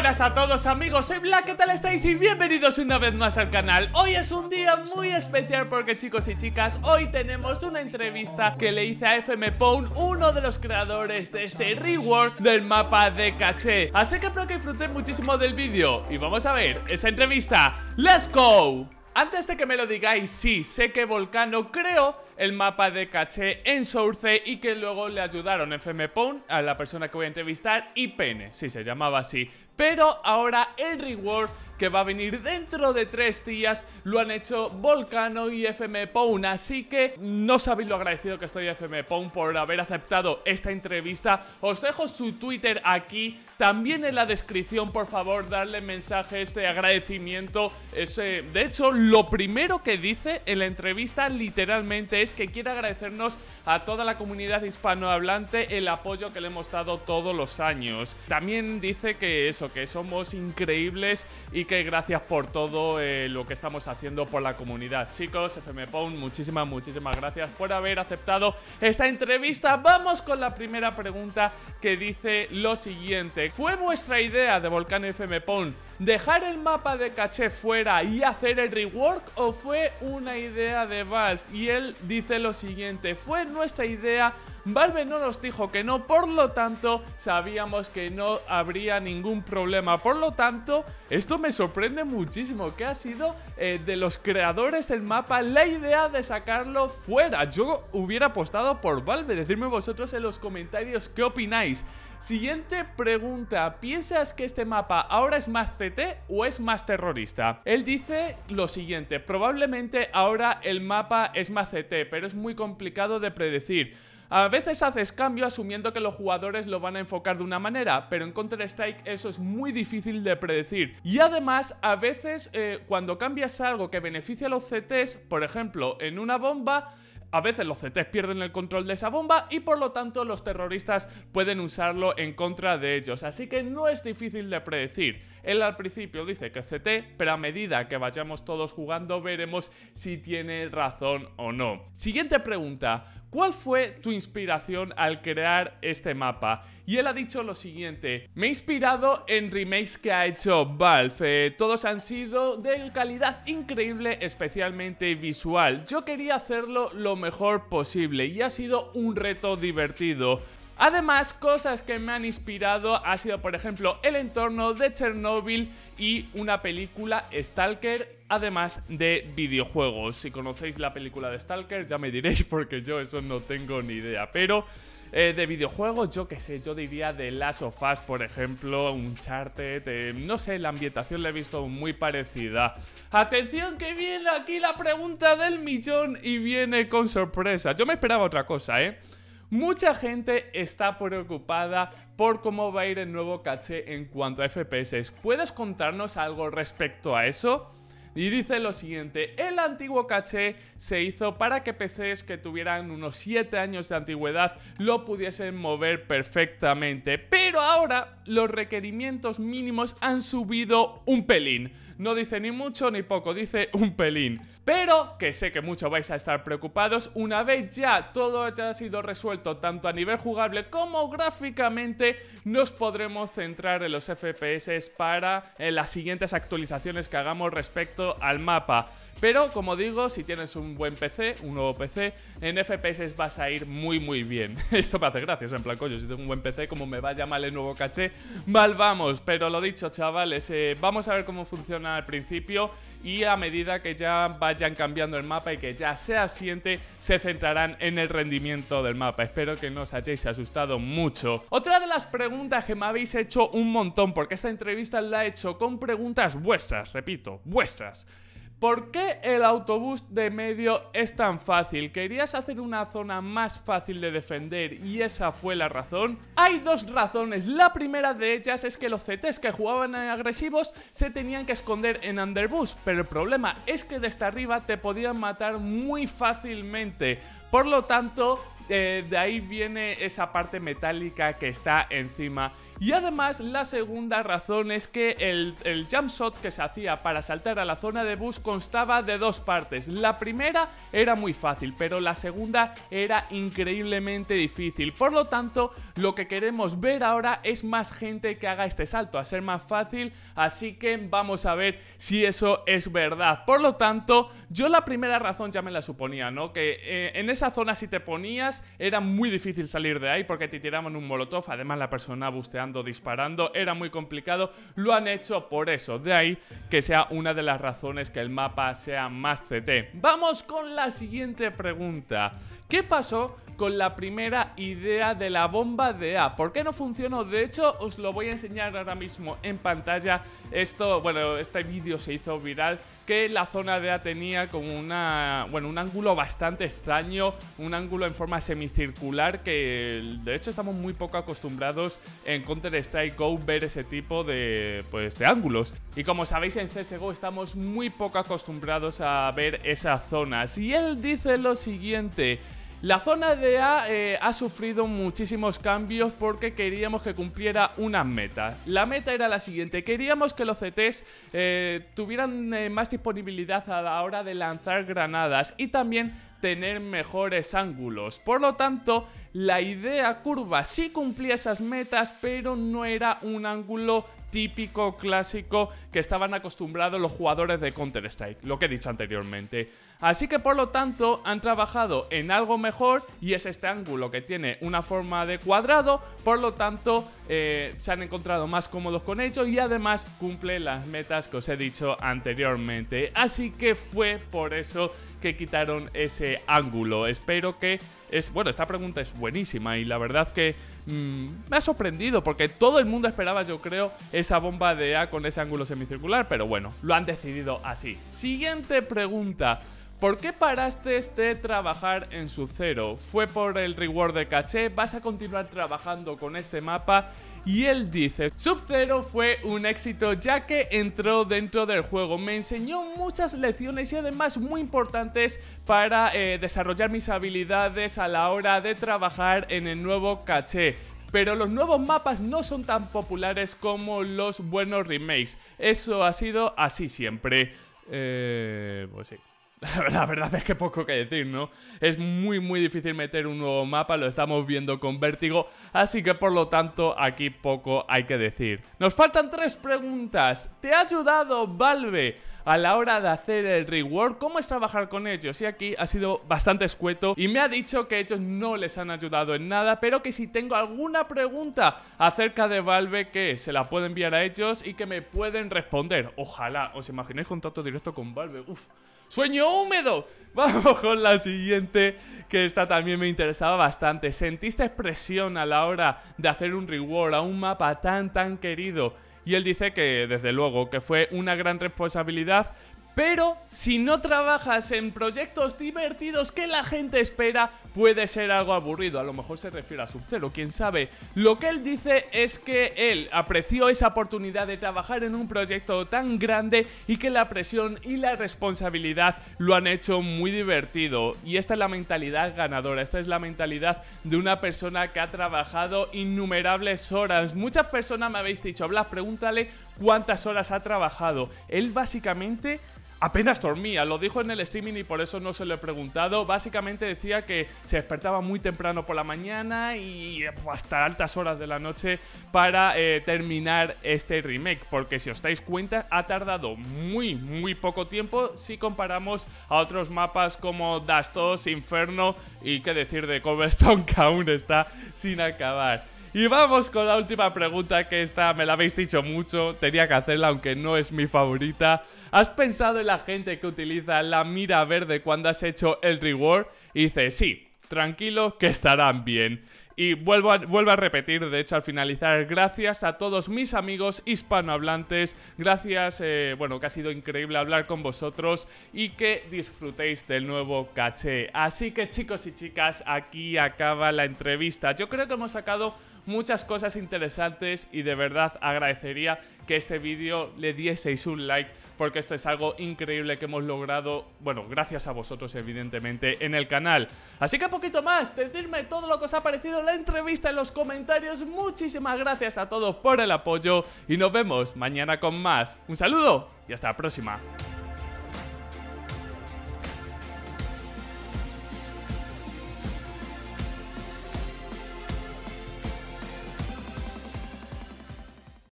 buenas a todos amigos, soy Black, ¿qué tal estáis? Y bienvenidos una vez más al canal. Hoy es un día muy especial porque chicos y chicas Hoy tenemos una entrevista que le hice a FM Pwn Uno de los creadores de este rework del mapa de caché. Así que espero que disfruten muchísimo del vídeo. Y vamos a ver esa entrevista. ¡Let's go! Antes de que me lo digáis, sí, sé que Volcano creó el mapa de caché en Source y que luego le ayudaron FM Pwn a la persona que voy a entrevistar y Pene, sí, se llamaba así. Pero ahora el reward que va a venir dentro de tres días lo han hecho Volcano y FM Pwn. Así que no sabéis lo agradecido que estoy a FM Pwn por haber aceptado esta entrevista. Os dejo su Twitter aquí. También en la descripción, por favor, darle mensajes de agradecimiento. Ese, de hecho, lo primero que dice en la entrevista literalmente es que quiere agradecernos a toda la comunidad hispanohablante el apoyo que le hemos dado todos los años. También dice que eso, que somos increíbles y gracias por todo eh, lo que estamos haciendo por la comunidad. Chicos, FM muchísimas, muchísimas gracias por haber aceptado esta entrevista. Vamos con la primera pregunta que dice lo siguiente. ¿Fue vuestra idea de Volcán FM dejar el mapa de caché fuera y hacer el rework o fue una idea de Valve? Y él dice lo siguiente, fue nuestra idea Valve no nos dijo que no, por lo tanto sabíamos que no habría ningún problema. Por lo tanto, esto me sorprende muchísimo, que ha sido eh, de los creadores del mapa la idea de sacarlo fuera. Yo hubiera apostado por Valve, decidme vosotros en los comentarios qué opináis. Siguiente pregunta, ¿piensas que este mapa ahora es más CT o es más terrorista? Él dice lo siguiente, probablemente ahora el mapa es más CT, pero es muy complicado de predecir. A veces haces cambio asumiendo que los jugadores lo van a enfocar de una manera, pero en Counter-Strike eso es muy difícil de predecir. Y además, a veces eh, cuando cambias algo que beneficia a los CTs, por ejemplo, en una bomba, a veces los CTs pierden el control de esa bomba y por lo tanto los terroristas pueden usarlo en contra de ellos, así que no es difícil de predecir. Él al principio dice que CT, pero a medida que vayamos todos jugando veremos si tiene razón o no. Siguiente pregunta, ¿cuál fue tu inspiración al crear este mapa? Y él ha dicho lo siguiente, me he inspirado en remakes que ha hecho Valve, todos han sido de calidad increíble, especialmente visual. Yo quería hacerlo lo mejor posible y ha sido un reto divertido. Además, cosas que me han inspirado ha sido, por ejemplo, el entorno de Chernobyl y una película Stalker, además de videojuegos. Si conocéis la película de Stalker, ya me diréis porque yo eso no tengo ni idea. Pero eh, de videojuegos, yo qué sé, yo diría de Last of Us, por ejemplo, Uncharted, eh, no sé, la ambientación la he visto muy parecida. Atención que viene aquí la pregunta del millón y viene con sorpresa. Yo me esperaba otra cosa, ¿eh? Mucha gente está preocupada por cómo va a ir el nuevo caché en cuanto a FPS. ¿Puedes contarnos algo respecto a eso? Y dice lo siguiente, el antiguo caché se hizo para que PCs que tuvieran unos 7 años de antigüedad lo pudiesen mover perfectamente, pero ahora los requerimientos mínimos han subido un pelín. No dice ni mucho ni poco, dice un pelín. Pero que sé que mucho vais a estar preocupados, una vez ya todo haya sido resuelto tanto a nivel jugable como gráficamente, nos podremos centrar en los FPS para las siguientes actualizaciones que hagamos respecto al mapa. Pero como digo, si tienes un buen PC, un nuevo PC, en FPS vas a ir muy muy bien. Esto me hace gracias, en plan, coño, si tengo un buen PC, como me vaya mal el nuevo caché, mal vamos. Pero lo dicho, chavales, eh, vamos a ver cómo funciona al principio y a medida que ya vayan cambiando el mapa y que ya se asiente, se centrarán en el rendimiento del mapa. Espero que no os hayáis asustado mucho. Otra de las preguntas que me habéis hecho un montón, porque esta entrevista la he hecho con preguntas vuestras, repito, vuestras. ¿Por qué el autobús de medio es tan fácil? ¿Querías hacer una zona más fácil de defender y esa fue la razón? Hay dos razones. La primera de ellas es que los CTs que jugaban agresivos se tenían que esconder en underboost, pero el problema es que desde arriba te podían matar muy fácilmente. Por lo tanto, eh, de ahí viene esa parte metálica que está encima Y además la segunda razón es que el, el jump shot que se hacía para saltar a la zona de bus constaba de dos partes. La primera era muy fácil, pero la segunda era increíblemente difícil. Por lo tanto, lo que queremos ver ahora es más gente que haga este salto, a ser más fácil, así que vamos a ver si eso es verdad. Por lo tanto, yo la primera razón ya me la suponía, ¿no? Que eh, en esa zona si te ponías era muy difícil salir de ahí porque te tiraban un molotov, además la persona busteando, disparando, era muy complicado. Lo han hecho por eso, de ahí que sea una de las razones que el mapa sea más CT. Vamos con la siguiente pregunta. ¿Qué pasó con la primera idea de la bomba de A. ¿Por qué no funcionó? De hecho, os lo voy a enseñar ahora mismo en pantalla. Esto, bueno, este vídeo se hizo viral que la zona de A tenía como una, bueno, un ángulo bastante extraño, un ángulo en forma semicircular que de hecho estamos muy poco acostumbrados en Counter-Strike Go ver ese tipo de, pues, de ángulos. Y como sabéis en CSGO estamos muy poco acostumbrados a ver esas zonas. Y él dice lo siguiente... La zona de A eh, ha sufrido muchísimos cambios porque queríamos que cumpliera una meta. La meta era la siguiente, queríamos que los CTs eh, tuvieran eh, más disponibilidad a la hora de lanzar granadas y también tener mejores ángulos. Por lo tanto, la idea curva sí cumplía esas metas, pero no era un ángulo típico, clásico, que estaban acostumbrados los jugadores de Counter-Strike, lo que he dicho anteriormente. Así que por lo tanto han trabajado en algo mejor y es este ángulo que tiene una forma de cuadrado, por lo tanto eh, se han encontrado más cómodos con ello y además cumple las metas que os he dicho anteriormente. Así que fue por eso que quitaron ese ángulo. Espero que es bueno, esta pregunta es buenísima y la verdad que mm, me ha sorprendido porque todo el mundo esperaba, yo creo, esa bomba de A con ese ángulo semicircular, pero bueno, lo han decidido así. Siguiente pregunta. ¿Por qué paraste de trabajar en su cero? ¿Fue por el reward de caché? ¿Vas a continuar trabajando con este mapa? Y él dice, Sub-Zero fue un éxito ya que entró dentro del juego, me enseñó muchas lecciones y además muy importantes para eh, desarrollar mis habilidades a la hora de trabajar en el nuevo caché. Pero los nuevos mapas no son tan populares como los buenos remakes. Eso ha sido así siempre. Eh, pues sí. La verdad es que poco que decir, ¿no? Es muy muy difícil meter un nuevo mapa, lo estamos viendo con vértigo, así que por lo tanto aquí poco hay que decir. Nos faltan tres preguntas. ¿Te ha ayudado Valve a la hora de hacer el reward? ¿Cómo es trabajar con ellos? Y aquí ha sido bastante escueto y me ha dicho que ellos no les han ayudado en nada, pero que si tengo alguna pregunta acerca de Valve que se la puedo enviar a ellos y que me pueden responder. Ojalá, os imagináis contacto directo con Valve. Uf. ¡Sueño húmedo! Vamos con la siguiente, que esta también me interesaba bastante. ¿Sentiste presión a la hora de hacer un reward a un mapa tan tan querido? Y él dice que, desde luego, que fue una gran responsabilidad, pero si no trabajas en proyectos divertidos que la gente espera, puede ser algo aburrido. A lo mejor se refiere a Sub-Zero, quién sabe. Lo que él dice es que él apreció esa oportunidad de trabajar en un proyecto tan grande y que la presión y la responsabilidad lo han hecho muy divertido. Y esta es la mentalidad ganadora, esta es la mentalidad de una persona que ha trabajado innumerables horas. Muchas personas me habéis dicho, Blas, pregúntale cuántas horas ha trabajado. Él básicamente apenas dormía, lo dijo en el streaming y por eso no se lo he preguntado. Básicamente decía que se despertaba muy temprano por la mañana y hasta altas horas de la noche para eh, terminar este remake, porque si os dais cuenta ha tardado muy muy poco tiempo si comparamos a otros mapas como Dastos, Inferno y qué decir de Cobblestone que aún está sin acabar. Y vamos con la última pregunta que esta me la habéis dicho mucho, tenía que hacerla aunque no es mi favorita. ¿Has pensado en la gente que utiliza la mira verde cuando has hecho el reward? Y dice, sí, tranquilo que estarán bien. Y vuelvo a, vuelvo a, repetir, de hecho, al finalizar, gracias a todos mis amigos hispanohablantes, gracias, eh, bueno, que ha sido increíble hablar con vosotros y que disfrutéis del nuevo caché. Así que chicos y chicas, aquí acaba la entrevista. Yo creo que hemos sacado muchas cosas interesantes y de verdad agradecería que este vídeo le dieseis un like porque esto es algo increíble que hemos logrado, bueno, gracias a vosotros evidentemente en el canal. Así que poquito más, decidme todo lo que os ha parecido la entrevista en los comentarios. Muchísimas gracias a todos por el apoyo y nos vemos mañana con más. Un saludo y hasta la próxima.